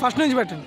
First నుంచి పెట్టండి.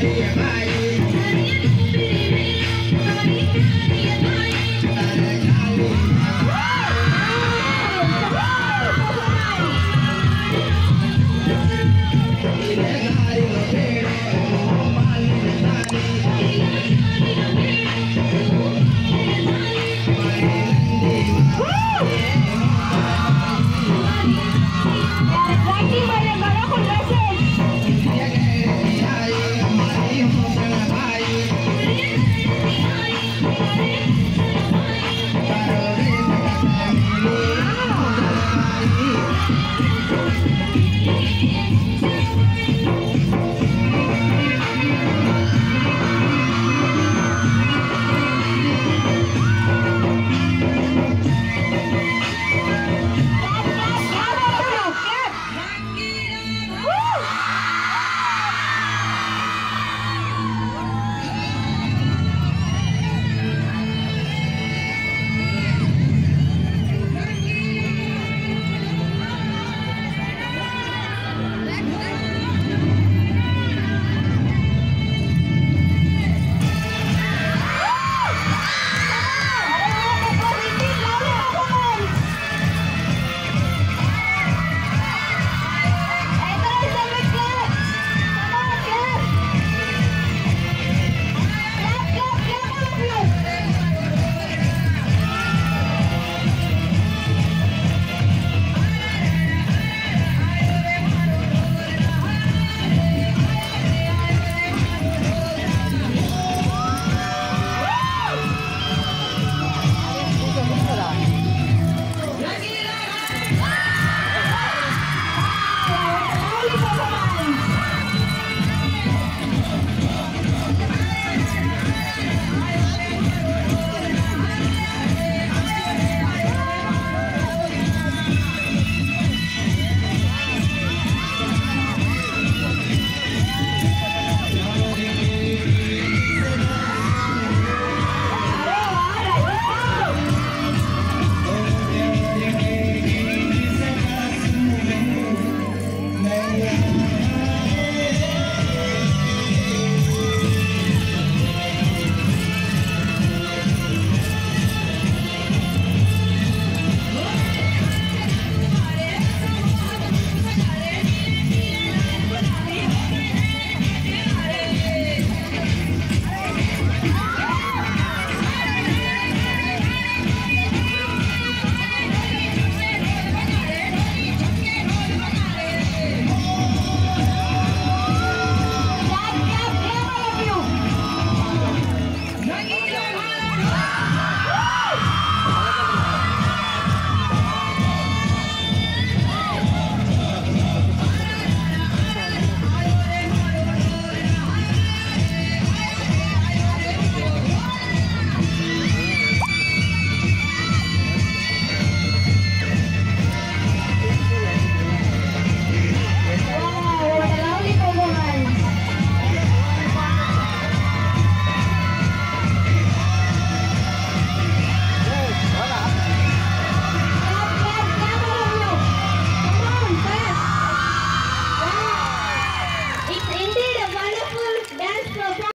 Maria, Maria. Thank you.